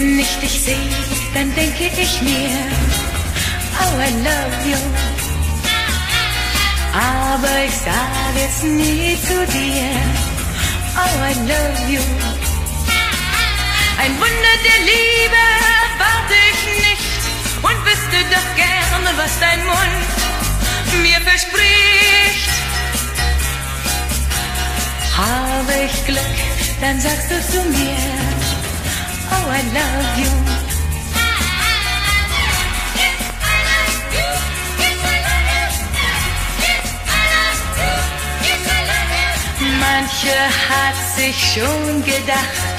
ich dich sehe, dann denke ich mir, oh I love you. Aber ich sage es nie zu dir, oh I love you. Ein Wunder der Liebe erwarte ich nicht und wüsste doch gerne, was dein Mund mir verspricht. Habe ich Glück, dann sagst du zu mir, oh I love you. Manche hat sich schon gedacht,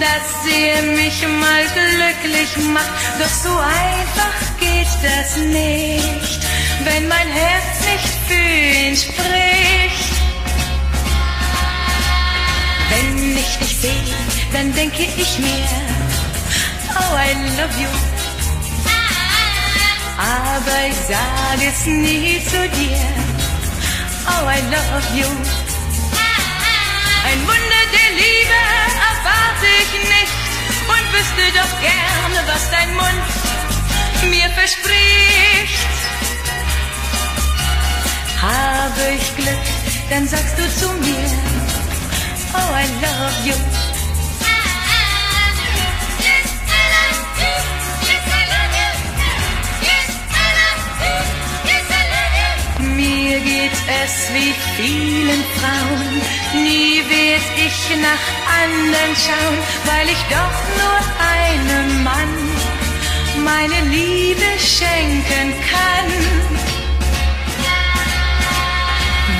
dass sie mich mal glücklich macht. Doch so einfach geht das nicht, wenn mein Herz nicht für dann denke ich mir, oh I love you. Aber ich sage es nie zu dir, oh I love you. Ein Wunder der Liebe erwarte ich nicht und wüsste doch gerne, was dein Mund mir verspricht. Habe ich Glück, dann sagst du zu mir, oh I love you. Es wie vielen Frauen, nie werd ich nach anderen schauen, weil ich doch nur einem Mann meine Liebe schenken kann.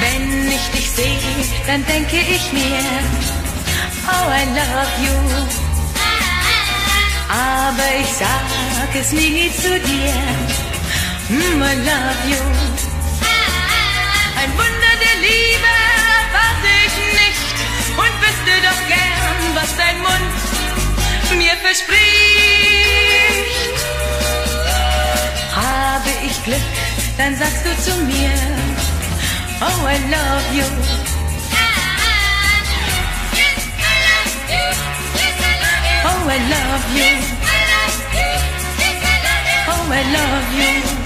Wenn ich dich sehe, dann denke ich mir, oh I love you. Aber ich sag es nie zu dir, mm, I love you. springt. Habe ich Glück, dann sagst du zu mir, oh, I love you. oh I love you. Oh, I love you. Oh, I love you.